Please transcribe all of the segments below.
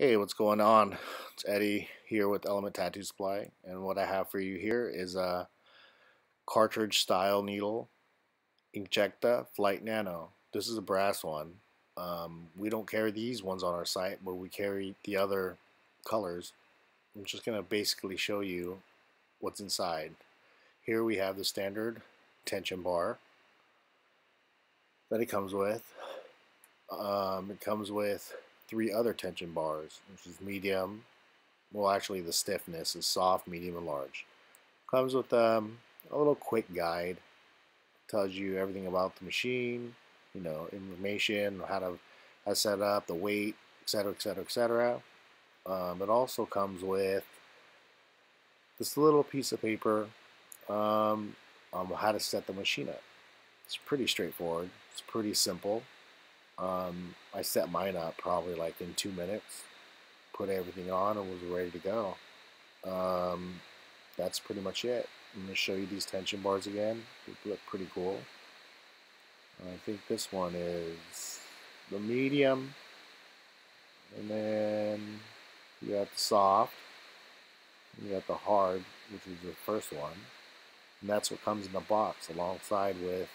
Hey, what's going on? It's Eddie here with Element Tattoo Supply, and what I have for you here is a cartridge style needle Inkjecta Flite Nano. This is a brass one. Um, we don't carry these ones on our site, but we carry the other colors. I'm just going to basically show you what's inside. Here we have the standard tension bar that it comes with. Um, it comes with three other tension bars, which is medium. Well, actually, the stiffness is soft, medium, and large. Comes with um, a little quick guide. Tells you everything about the machine, you know, information, how to, how set up, the weight, etc., etc., etc. it also comes with this little piece of paper um, on how to set the machine up. It's pretty straightforward. It's pretty simple. Um, I set mine up probably like in two minutes, put everything on, and was ready to go. Um, that's pretty much it. I'm going to show you these tension bars again. They look pretty cool. I think this one is the medium, and then you got the soft, you got the hard, which is the first one, and that's what comes in the box alongside with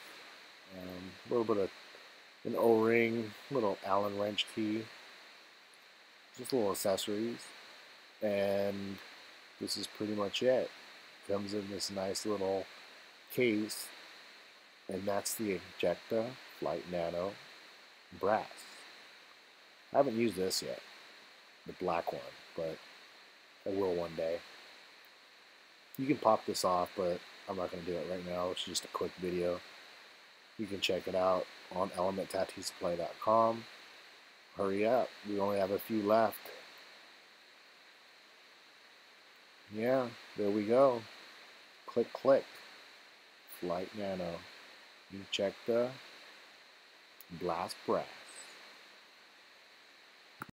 um, a little bit of an O-ring, little Allen wrench key, just little accessories, and this is pretty much it. Comes in this nice little case, and that's the Inkjecta Flite Nano brass. I haven't used this yet, the black one, but I will one day. You can pop this off, but I'm not going to do it right now. It's just a quick video. You can check it out on elementtattoosupply.com. Hurry up, we only have a few left. Yeah, there we go. Click, click. Flite Nano. You check the Blast Brass.